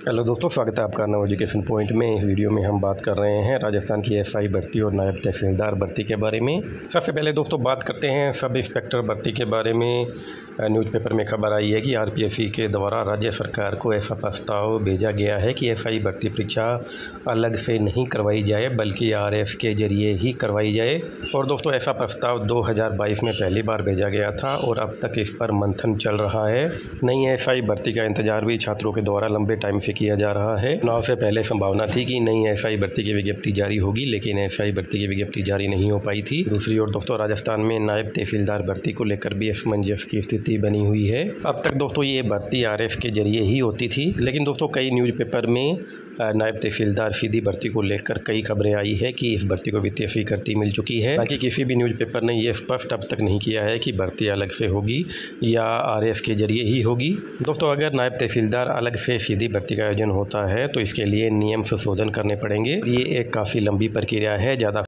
Hello दोस्तों, स्वागत है आपका नव एजुकेशन पॉइंट में। इस वीडियो में हम बात कर रहे हैं राजस्थान की एसआई भर्ती और नायब तहसीलदार भर्ती के बारे में। सबसे पहले दोस्तों, बात करते हैं सब इंस्पेक्टर भर्ती के बारे में। न्यूज़पेपर में खबर आई है कि आरपीएससी के द्वारा राज्य सरकार को ऐसा प्रस्ताव भेजा गया है कि एसआई भर्ती परीक्षा अलग से नहीं करवाई जाए, बल्कि आरएफ के ज़रिए ही करवाई जाए। और दोस्तों, ऐसा प्रस्ताव 2022 में पहली बार भेजा गया था और अब तक इस पर मंथन चल रहा है। नई एसआई भर्ती का इंतज़ार भी छात्रों के द्वारा लंबे टाइम से किया जा रहा है। चुनाव से पहले संभावना थी कि नई एसआई भर्ती की विज्ञप्ति जारी होगी, लेकिन एसआई भर्ती की विज्ञप्ति जारी नहीं हो पाई थी। दूसरी ओर, दोस्तों, राजस्थान में नायब तहसीलदार भर्ती को लेकर भी असमंजस की स्थिति बनी हुई है। अब तक दोस्तों ये भर्ती आर के ज़रिए ही होती थी, लेकिन दोस्तों कई न्यूज़पेपर में नायब तहसीलदार सीधी भर्ती को लेकर कई खबरें आई है कि इस भर्ती को वित्तीय स्वीकृति मिल चुकी है। ताकि किसी भी न्यूज़पेपर ने यह स्पष्ट अब तक नहीं किया है कि भर्ती अलग से होगी या आर के ज़रिए ही होगी। दोस्तों, अगर नायब तहसीलदार अलग से सीधी भर्ती का आयोजन होता है तो इसके लिए नियम संशोधन करने पड़ेंगे। ये एक काफ़ी लंबी प्रक्रिया है, ज़्यादा